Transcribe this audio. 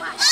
Watch.